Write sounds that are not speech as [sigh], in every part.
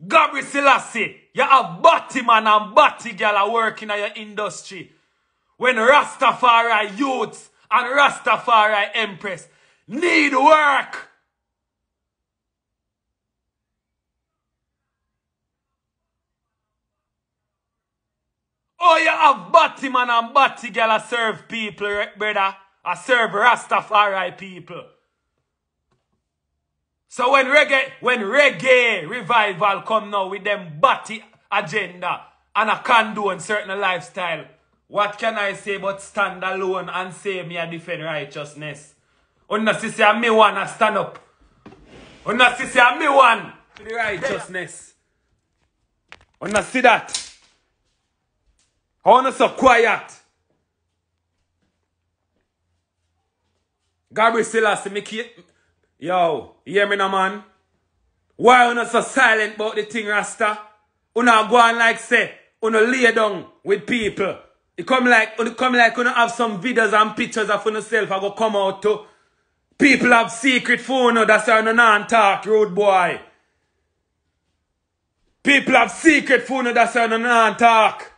Gabri Selassie, you have batty man and batty girl working in your industry. When Rastafari youths and Rastafari empress need work. Oh, you have batty man and batty girl serve people, brother. I serve Rastafari people. So when reggae, when reggae revival come now with them batty agenda and a condone certain lifestyle, what can I say but stand alone and say me a defend righteousness? Unna si say me one a stand up. Unna si say me one for the righteousness. Unna see that. I wanna so quiet. Gabriel Silas, me keep... Yo, you hear me now, man. Why you not so silent about the thing, Rasta? You not go on like say, you not lay down with people. You come like, you come like you not have some videos and pictures of yourself I go come out to. People have secret phone, oh, that's why you not talk, rude boy. People have secret phone, oh, that's why you not talk.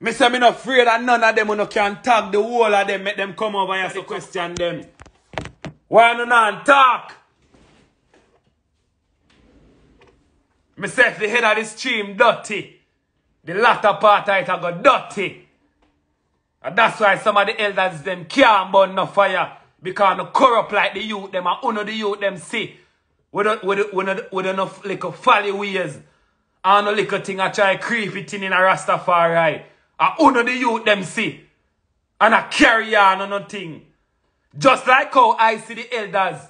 Me say me not afraid that none of them oh, you can tag the whole of them, make them come over here to question them. Why no not talk? Me say the head of the stream dirty. The latter part of it I go dirty. And that's why some of the elders them can't burn no fire. Because no corrupt like the youth them and uno the youth them see. With, don't, with, don't, with don't, we don't little folly ways. And no little thing I try creep it in in a Rastafari. And uno the youth them see. And I carry on on nothing. Just like how I see the elders,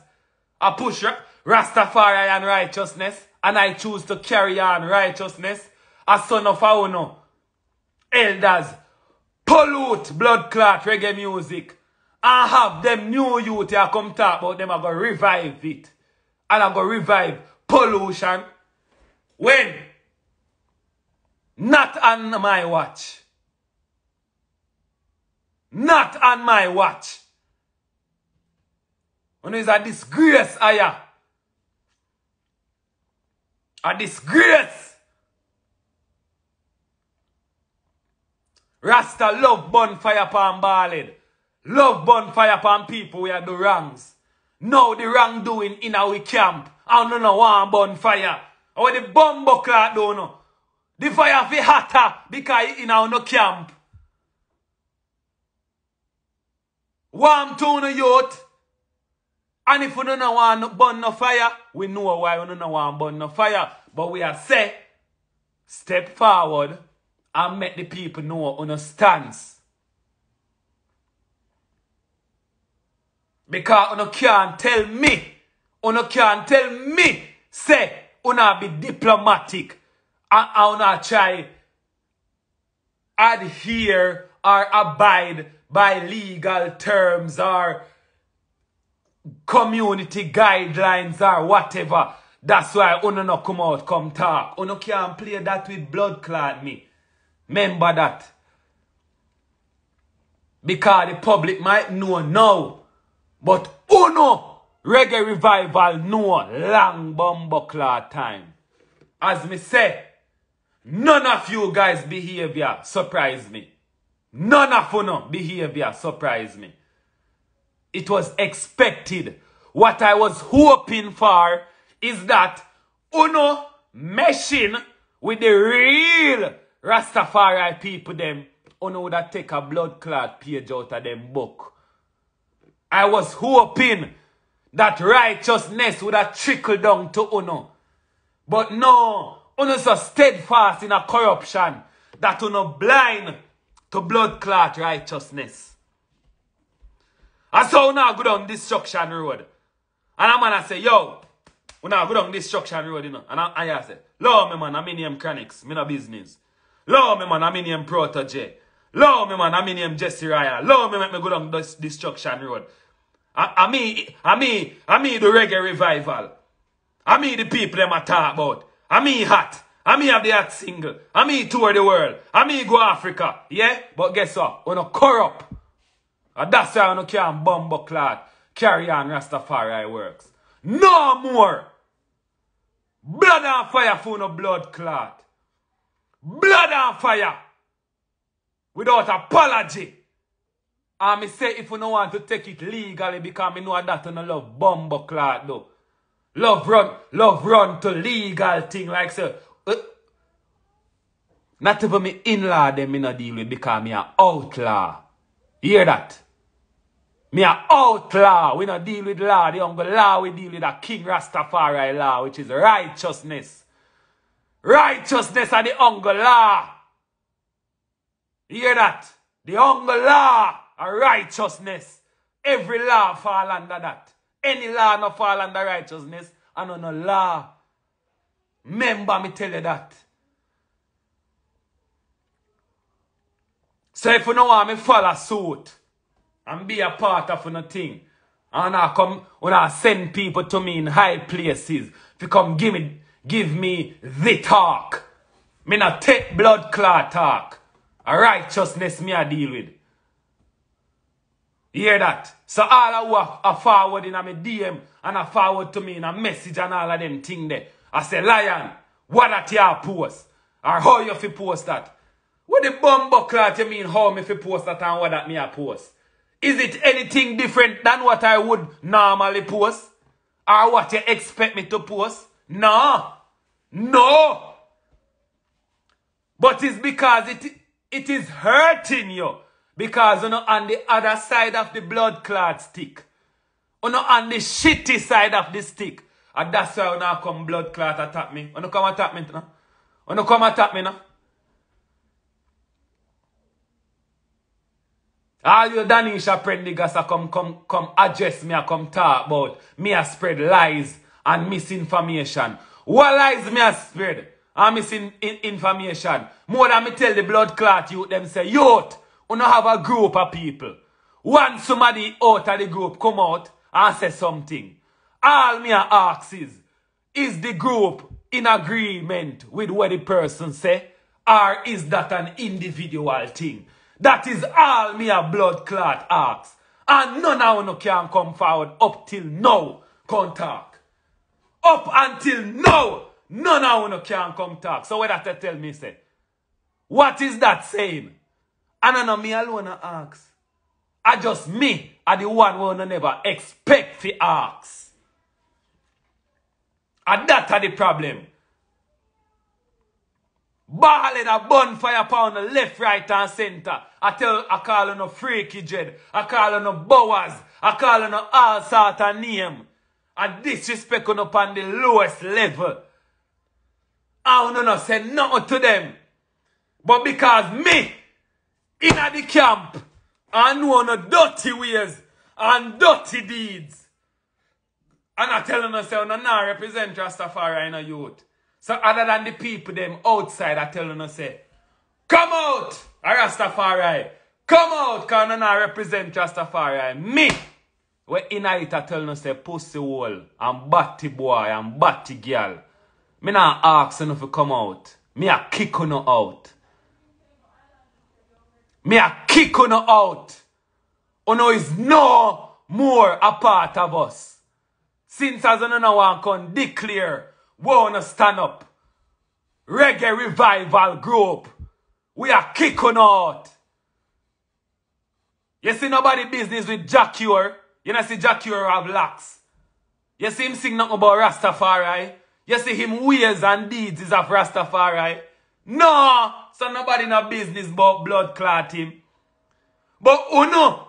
I push Rastafari and righteousness, and I choose to carry on righteousness, a son of Auno. Elders, pollute blood clot reggae music, and have them new youth here come talk about them, I go revive it. And I go revive pollution. When? Not on my watch. Not on my watch. On is a disgrace, Aya. A disgrace. Rasta love burn fire pan ballad. Love burn fire pan people we are do wrongs. Now the wrongdoing in our camp. I don't know why burn fire. Or the bomb buckler don't know. The fire fi hotter because in our no camp. Warm tone youth. And if we don't want burn no fire, we know why we don't want burn no fire. But we are say, step forward and make the people know on a stance. Because you can't tell me, you can't tell me, say, you be diplomatic and you try adhere or abide by legal terms or community guidelines or whatever. That's why uno no come out, come talk. Uno can't play that with blood clot me. Remember that. Because the public might know now. But uno reggae revival know long bumbo clot time. As me say, none of you guys behavior surprise me. None of uno behavior surprise me. It was expected. What I was hoping for is that Uno meshing with the real Rastafari people them, Uno would have take a blood clot page out of them book. I was hoping that righteousness would have trickled down to Uno. But no, Uno so steadfast in a corruption that Uno blind to blood clot righteousness. So we now go down destruction road. And a man I say, yo, we now go down destruction road, you know. And I, I say, Lord me man, I'm in him Chronixx, me no business. Lord me man, I'm in him Protoje. Lord me man, I'm in him Jesse Royal. Lord me make me go down this destruction road. I, I me, I me, I me the reggae revival. I me the people them I talk about. I me hot. I me have the hot single. I me tour the world. I me go Africa. Yeah? But guess what? We're not corrupt. And that's why you can't bumbo clot carry on Rastafari works. No more! Blood and fire for no blood clot. Blood and fire! Without apology. And me say if you don't want to take it legally because me know that you no love bumbo clot though. Love run, love run to legal thing like so. Uh, not even me in-law them me no deal with because me a outlaw. Hear that? Me a outlaw. We no deal with law. The uncle law we deal with a King Rastafari law which is righteousness. Righteousness are the uncle law. hear that? The uncle law a righteousness. Every law fall under that. Any law no fall under righteousness. And no, no law. Remember me tell you that. So if you know want me follow suit and be a part of a thing, and I come when I send people to me in high places to come give me give me the talk. Me not take blood clot talk. A righteousness me I deal with. You hear that? So all who are, are forward in my DM and are forward to me in a message and all of them thing there. I say, Lion, what that you post? Or how you fi post that? What the bumbo clot you mean how me fi post that and what that me a post? Is it anything different than what I would normally post? Or what you expect me to post? No. No. But it's because it, it is hurting you. Because you know on the other side of the blood clot stick. You know on the shitty side of the stick. And that's why you know come blood clot attack me. You know come attack me now. You know come attack me now. All you Danisha Prendergast come come come address me and come talk about me a spread lies and misinformation. What lies me a spread and misinformation? More than me tell the blood clot youth them say, youth, you have a group of people. Once somebody out of the group come out and say something, all me ask is, is the group in agreement with what the person say? Or is that an individual thing? That is all me a blood clot asks. And none of you can come forward up till now, come talk. Up until now, none of you can come talk. So what that tell me say? What is that saying? And I know me alone I ask. I just me are the one who never expect to ask. And that are the problem. Ball in a bonfire pound the left, right, and center. I tell I call on a freaky dread. I call on a Boaz. I call on a all sort of name. And disrespect on upon the lowest level. I don't know say nothing to them. But because me in the camp and know no dirty ways and dirty deeds. And I telling us, say, no, now represent Rastafari in a youth. So other than the people them outside are telling us say, come out, Rastafari. Come out, because I not represent Rastafari. Me, we in it are telling us say, pussy wall, and batty boy, and batty girl. Me not ask you to come out. Me a kick you out. Me a kick you out. Uno is no more a part of us. Since as you don't want can declare wanna stand up. Reggae revival group. We are kicking out. You see nobody business with Jah Cure. You know see Jah Cure have locks. You see him sing nothing about Rastafari. You see him ways and deeds is of Rastafari. No, so nobody no business about blood clotting. But who know?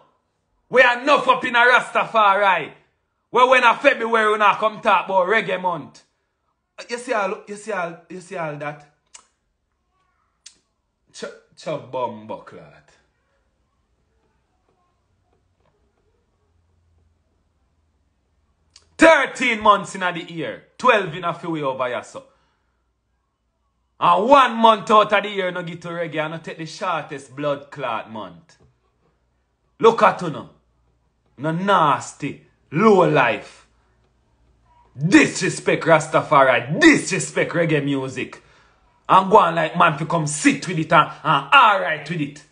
We are enough up in a Rastafari. Well, when a February we not come talk about reggae month. You see all, you see all, you see all that? Ch ch bum boklat. Thirteen months in a the year. Twelve in a few way over here, so. And one month out of the year, no get to reggae and no take the shortest blood clot month. Look at you now. No nasty, low life. Disrespect Rastafari. Disrespect reggae music. And go on like man fi come sit with it and, and alright with it.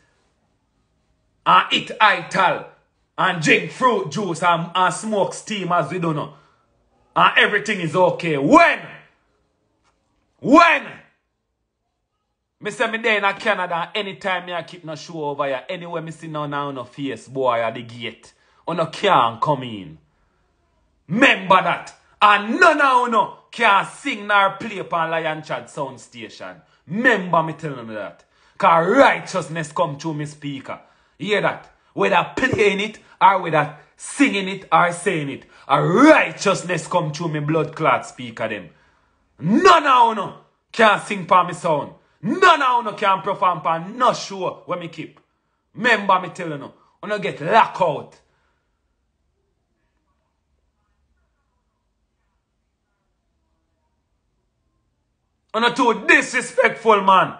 And eat ital. And drink fruit juice and, and smoke steam as we don't know. And everything is okay. When? When? Me se mi dey na Canada anytime mi a kip na show over ya. Anywhere mi si nou na ou nou face boy a di gate. Ou nou can come in. Member that. An nan an ou nou kan sing nan play pan Lion Chad Sound Station. Memba mi tel nou dat. Ka righteousness come through mi speaker. Hear dat? Whether playing it or whether singing it or saying it. A righteousness come through mi blood clot speaker dem. Nan an ou nou kan sing pan mi sound. Nan an ou nou kan perform pan no show we mi kip. Memba mi tel nou. Ou nou get lock out. And a too disrespectful man.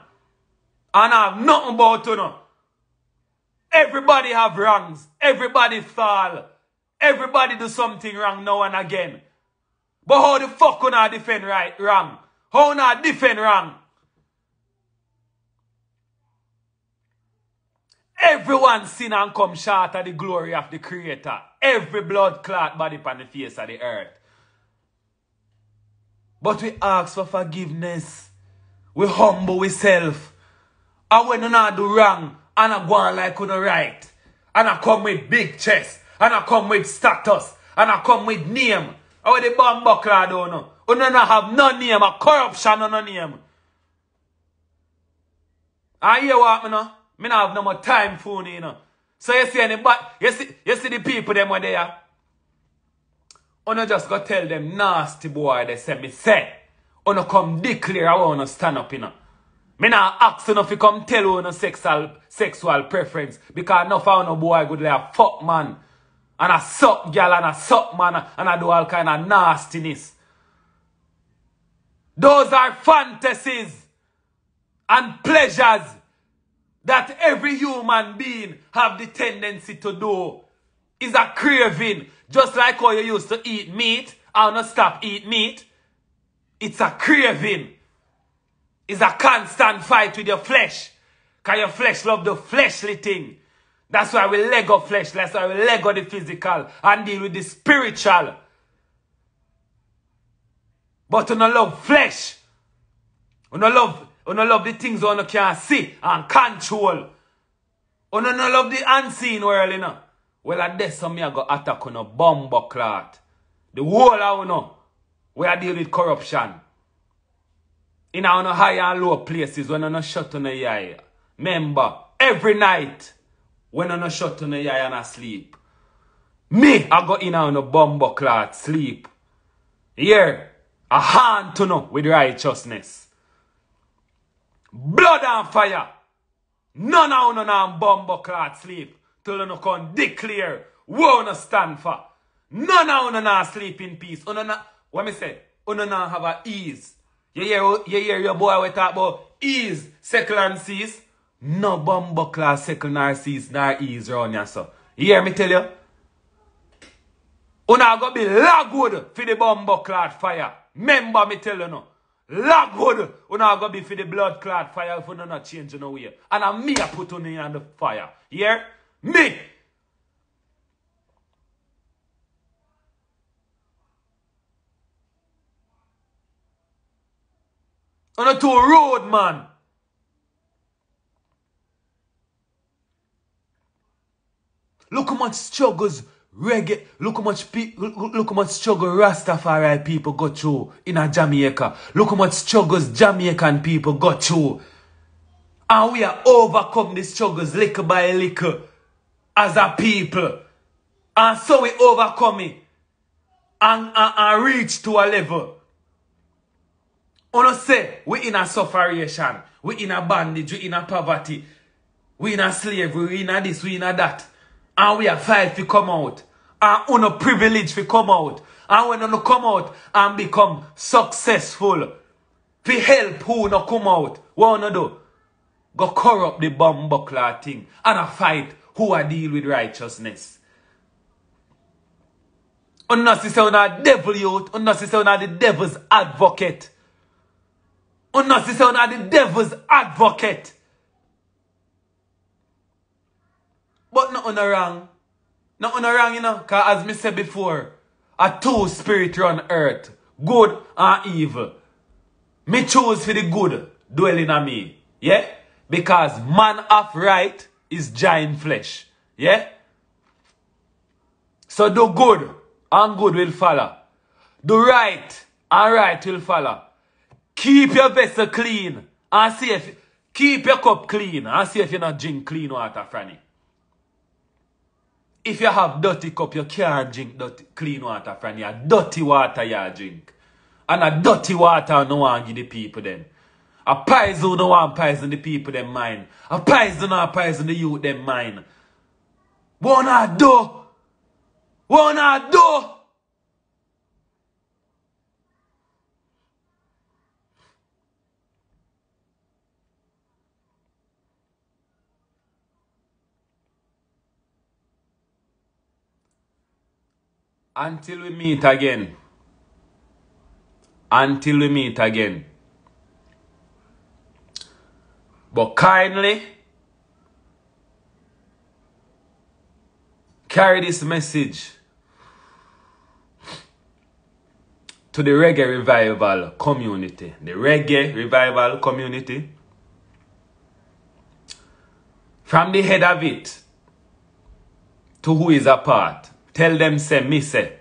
And I have nothing about you know. Everybody have wrongs. Everybody fall. Everybody do something wrong now and again. But how the fuck can I defend right wrong? How not defend wrong? Everyone sin and come short of the glory of the Creator. Every blood clot body upon the face of the earth. But we ask for forgiveness. We humble ourselves. And when you not do wrong, and I go on like know right. And I come with big chest. And I come with status. And I come with name. How the bomb buckler don't know. You don't have no name. A corruption on no name. I hear what me know? Me not have no more time for you, you know. So you see anybody, you see, you see the people them were there. Uno just go tell them nasty boy they say me say. Uno come declare I wanna stand up, you know. Me not ask if you come tell you no sexual sexual preference because no found no boy good like a fuck man. And I suck gal and I suck man and I do all kind of nastiness. Those are fantasies and pleasures that every human being have the tendency to do. Is a craving. Just like how you used to eat meat and not stop eat meat. It's a craving. It's a constant fight with your flesh. Because your flesh love the fleshly thing. That's why we let go flesh. That's why we let go the physical and deal with the spiritual. But you don't love flesh. You don't love, you don't love the things you can see and control. You don't love the unseen world, you know. Well, a this some me a go attack on a bomber clot. The whole of no. We are dealing with corruption. In our no high and low places when on no shut on the eye. Remember, every night when on no shut on the eye and I sleep. Me, I go in on a bomber clot sleep. Here, a hand to know with righteousness. Blood and fire. None of no bomber clot sleep. till una can declare what una stand for. None of you na sleep in peace. Una na, what me say? You na have a ease. You hear, you hear your boy we talk about ease, secular and cease. No bumbo class secular nor cease nor ease around here, so. You hear me tell you? Una go be lagwood for the bumbo clad fire. Remember me tell you no. Lagwood, una go be for the blood clot fire if you not change no way. And I'm me a put on in the fire. You hear? Me. On a tour road, man. Look how much struggles reggae. Look how much look, look how much struggle Rastafari people got through in a Jamaica. Look how much struggles Jamaican people got through. And we are overcome the struggles little by little as a people. And so we overcome it and, and, and reach to a level. Uno say, we in a sufferation, we in a bondage, we in a poverty, we in a slavery, we in a this, we in a that. And we are fight to come out. And uno privilege to come out. And when uno come out and become successful, to help who no come out, what uno do? Go corrupt the bomb buckler thing and a fight who are deal with righteousness. You say una devil youth, you say una the devil's advocate. You say una the devil's advocate. But not on wrong. Not on wrong, you know. Because as me said before, a two spirit on earth. Good and evil. Me choose for the good dwelling on me. Yeah? Because man of right is giant flesh. Yeah? So do good and good will follow. Do right and right will follow. Keep your vessel clean and see if keep your cup clean and see if you not drink clean water it. If you have dirty cup, you can't drink dirty, clean water from A Dirty water you drink. And a dirty water no one give the people then. A poison no one poison the people them mind. A poison no poison the youth them mind. What I do? What I do? Until we meet again. Until we meet again. But kindly, carry this message to the reggae revival community. The reggae revival community. From the head of it to who is a part. Tell them say me say.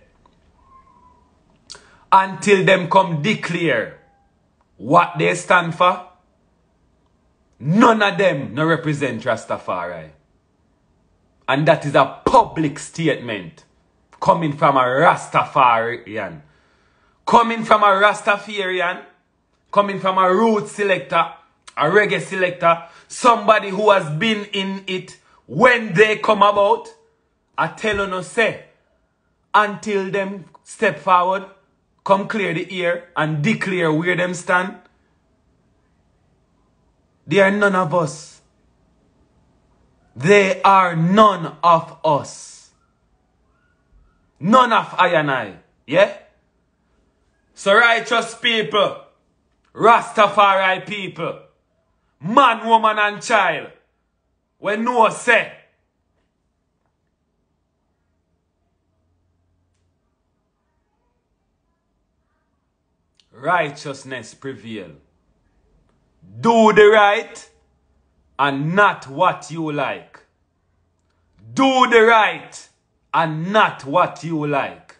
Until them come declare what they stand for. None of them no represent Rastafari. And that is a public statement coming from a Rastafarian. Coming from a Rastafarian, coming from a root selector, a reggae selector, somebody who has been in it when they come about. I tell no say, until them step forward, come clear the ear and declare where them stand, they are none of us. They are none of us. None of I and I. Yeah? So righteous people, Rastafari people, man, woman and child, when no say, righteousness prevail. Do the right and not what you like. Do the right and not what you like.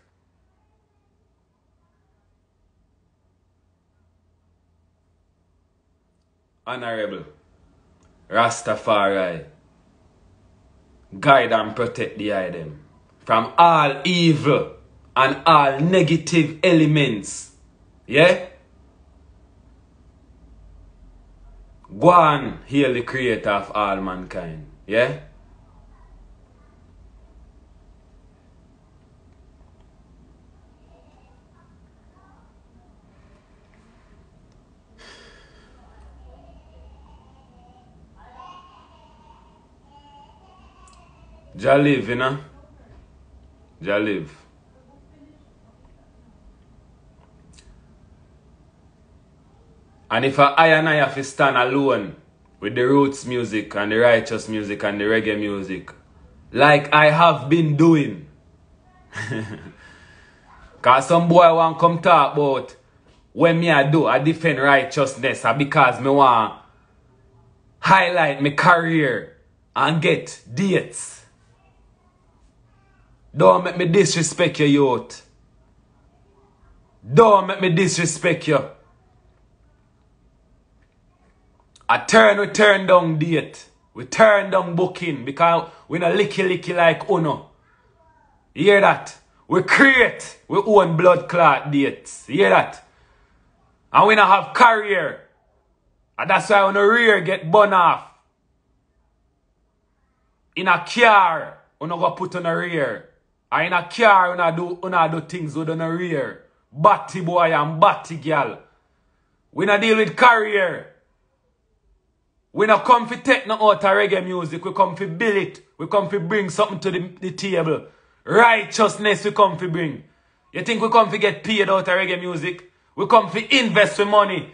Honorable Rastafari, guide and protect the item from all evil and all negative elements. Yeah? Go on, heal the creator of all mankind. Yeah? Ja live, you know? Ja live. And if I, I and I have to stand alone with the roots music and the righteous music and the reggae music, like I have been doing, [laughs] Ka som boy wan kom ta bout Wen mi a do a difen righteousness A because mi wan Highlight mi karyer An get dates. Don mek mi disrespect yo yot Don mek mi disrespect yo I turn, we turn down date. We turn down booking because we not licky licky like Uno. You hear that? We create we own blood clot dates. You hear that? And we not have career. And that's why when the rear get bun off. In a car, we not go put on a rear. And in a car, we not do, we not do things with on a rear. Batty boy and batty girl. We not deal with career. We not come for take no reggae music. We come for build it. We come for bring something to the, the table. Righteousness we come for bring. You think we come for get paid out of reggae music? We come for invest for money.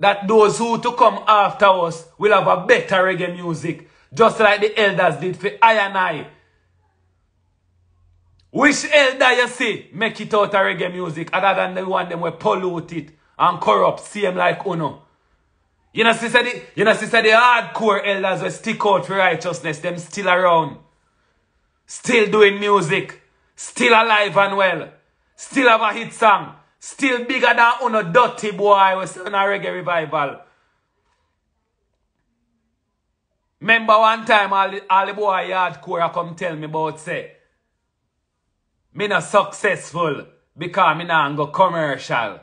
That those who to come after us will have a better reggae music. Just like the elders did for I and I. Which elder you see make it out of reggae music other than the one them we pollute it and corrupt, same like Uno. You know, sister, the, you know, sister, the hardcore elders will stick out for righteousness, them still around. Still doing music. Still alive and well. Still have a hit song. Still bigger than Uno dirty boy was in a reggae revival. Remember one time all the, all the boy hardcore come tell me about say, me not successful because me not go commercial.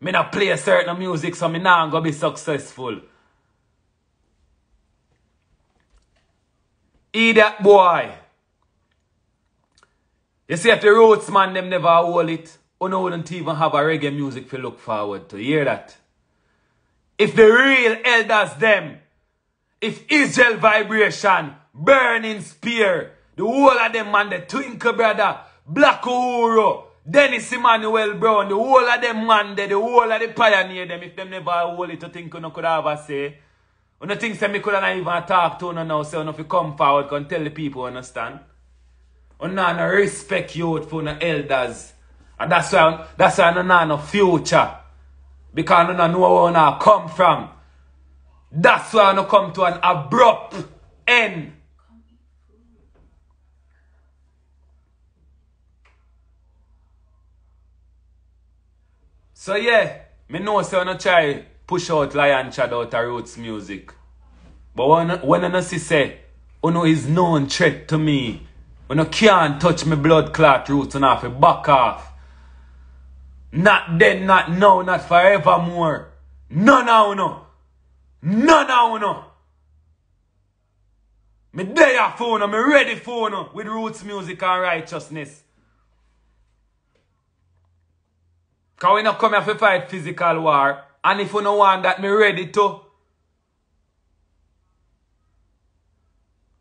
Me na play certain music so me nan go be successful. Idiot boy. You see if the roots man them never hold it, Uno wouldn't even have a reggae music to look forward to. You hear that? If the real elders them, if Israel vibration, burning spear, the whole of them man, the twinkle brother, black Uhuru, Dennis Emmanuel Brown, the whole of them man there, the whole of the pioneer them, if them never hold it to think you no could have a say. You no think say me could not even talk to you now, say you if you come forward, can tell the people, understand? You no no respect youth for the elders. And that's why, that's why you no no future. Because you no know where you come from. That's why you come to an abrupt end. So yeah, me know say wanna try push out Lion Chad out a roots music. But when, when I see say, you is known threat to me. When I can't touch me blood clot roots and have to back off. Not then, not now, not forevermore. No, no, no. No, no, no. Me day for no, me ready for no, with roots music and righteousness. Because we not come here to fight physical war. And if you no want that, me ready to.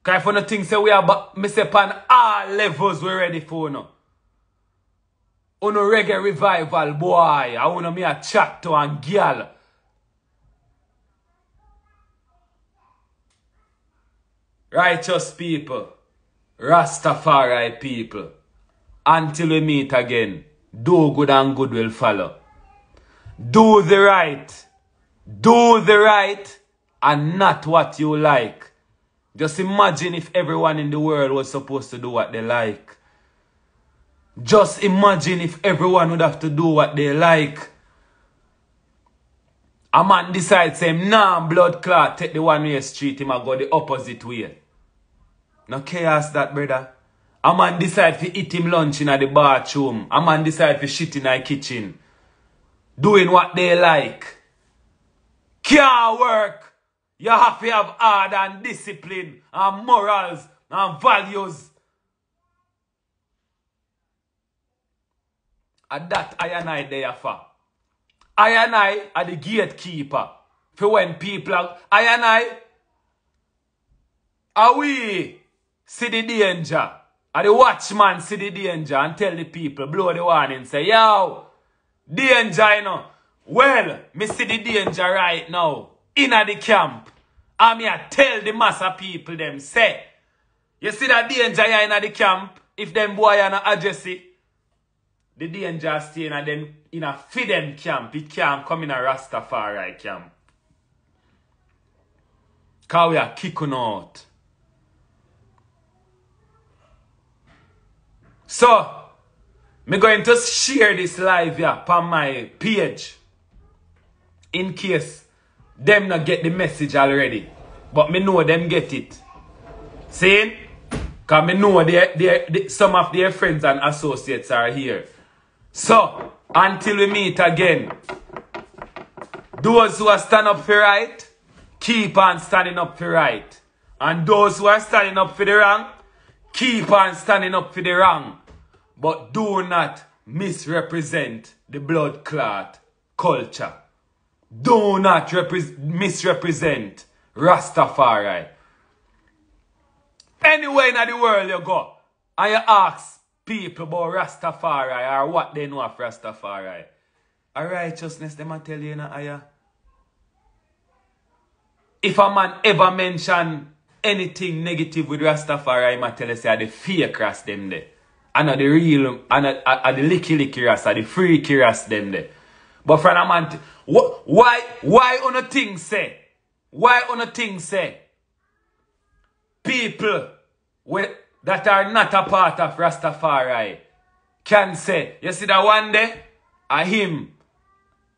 Because if you no think say we are, me say on all levels we ready for no. Oh, uno reggae revival boy. I uno me a chat to and girl. Righteous people. Rastafari people. Until we meet again. Do good and good will follow. Do the right. Do the right and not what you like. Just imagine if everyone in the world was supposed to do what they like. Just imagine if everyone would have to do what they like. A man decides say, nah, blood clot, take the one way street, him a go the opposite way. No chaos that, brother. A man decide fi hit him lunch in a the bathroom. A man decide fi shit in a kitchen. Doing what they like. Can't work. You have to have hard and discipline and morals and values. A dat I and I dey a fa. I and I are the gatekeeper. For when people are, I and I, are we see the danger? And the watchman see the danger and tell the people, blow the warning, say, yo, danger, you know. Well, me see the danger right now, in the camp. And me a tell the mass of people them, say, you see that danger in the camp, if them boy are not address it, the danger stay in a, them, in a feed them camp, it can't come in a Rastafari camp. Cause we are kicking out. So, me going to share this live ya pa my page. In case dem na get the message already. But me know dem get it. Seyin? Ka me know they, they, they, some of their friends and associates are here. So, until we meet again. Those who are stand up for right, keep on standing up for right. And those who are standing up for the wrong, keep on standing up for the wrong. But do not misrepresent the blood clot culture. Do not misrepresent Rastafari. Anywhere in the world you go, and you ask people about Rastafari or what they know of Rastafari, a righteousness them a tell you in a If a man ever mention anything negative with Rastafari, might tell us say the fake ras them there. And the real, and the licky licky ras, the freaky ras them there. But friend a man, why, why on a thing say, why on a thing say, people with, that are not a part of Rastafari can say, you see that one day, I him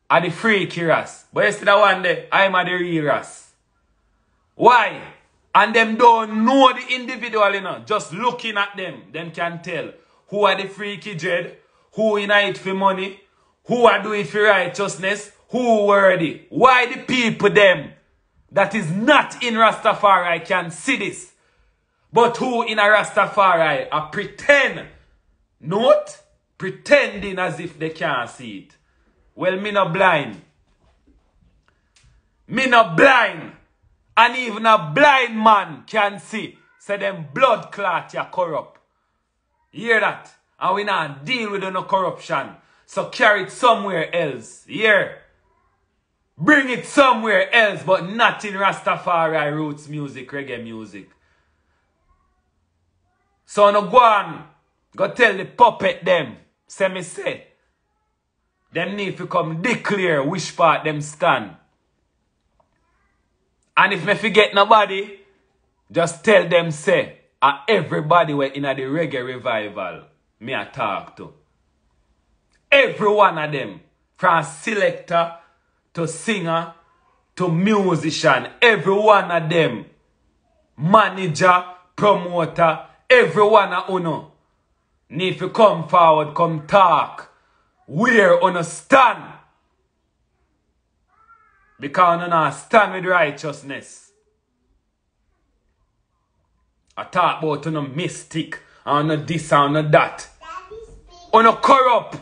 are the freaky ras. But you see that one day, I'm a the real ras. Why? And them don't know the individual, you know. Just looking at them, them can tell who are the freaky dread, who in it for money, who are do it for righteousness, who worthy. Why the people them that is not in Rastafari can see this. But who in a Rastafari are pretend, not pretending as if they can't see it. Well, me not blind. Me not blind. And even a blind man can see. Say them blood clot you corrupt. hear that? And we not deal with no corruption. So carry it somewhere else. Here. Bring it somewhere else, but not in Rastafari roots music, reggae music. So no go on. Go tell the puppet them. Say me say. Them need to come declare which part them stand. And if me forget nobody, just tell them say, a everybody we in a the reggae revival, me a talk to. Every one of them, from selector to singer to musician, every one of them, manager, promoter, every one of uno, need to come forward, come talk, where understand. Because on a stand with righteousness. I talk about on a mystic, on a this, on a that. On a corrupt.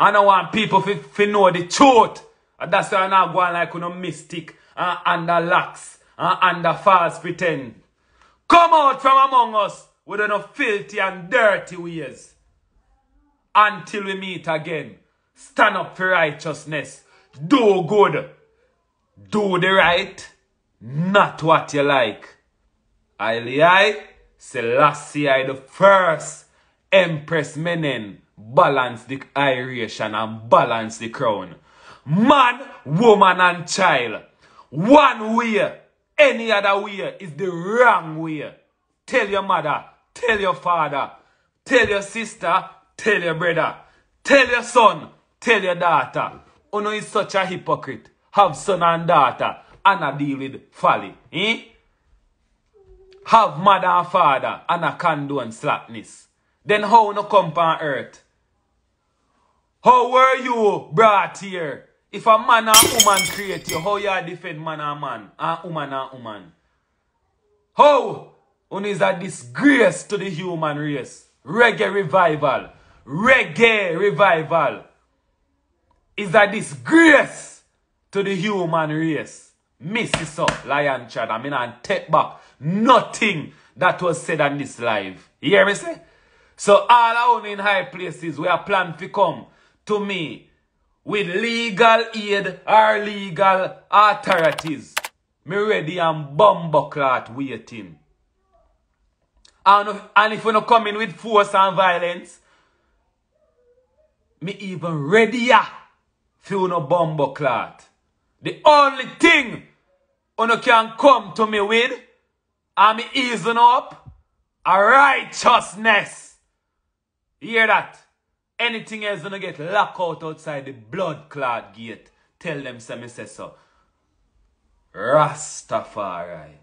I don't want people to, to know the truth. And that's why I'm not going like on a mystic and under lax and under false pretend. Come out from among us with enough filthy and dirty ways until we meet again. Stand up for righteousness. Do good. Do the right. Not what you like. I Selassie I the first. Empress Menen. Balance the iration and balance the crown. Man, woman and child. One way. Any other way is the wrong way. Tell your mother. Tell your father. Tell your sister. Tell your brother. Tell your son. Tell your daughter. Uno is such a hypocrite. Have son and daughter. And a deal with folly. Eh? Have mother and father. And a condone slackness. Then how no come on earth? How were you brought here? If a man and woman create you, how you defend man and man? And woman and woman? How? Un is a disgrace to the human race. Reggae revival. Reggae revival. Is a disgrace. to the human race. Miss this up, Lion Chad. I mean, and take back nothing that was said on this live. You hear me say? So all our in high places, we are planned to come to me with legal aid or legal authorities. Me ready and bumbleclot waiting. And, and if you no come in with force and violence, me even ready for no bumbleclot. The only thing you can come to me with I'm easing up a righteousness. Hear that? Anything else gonna get locked out outside the blood clot gate. Tell them say me say so. Rastafari.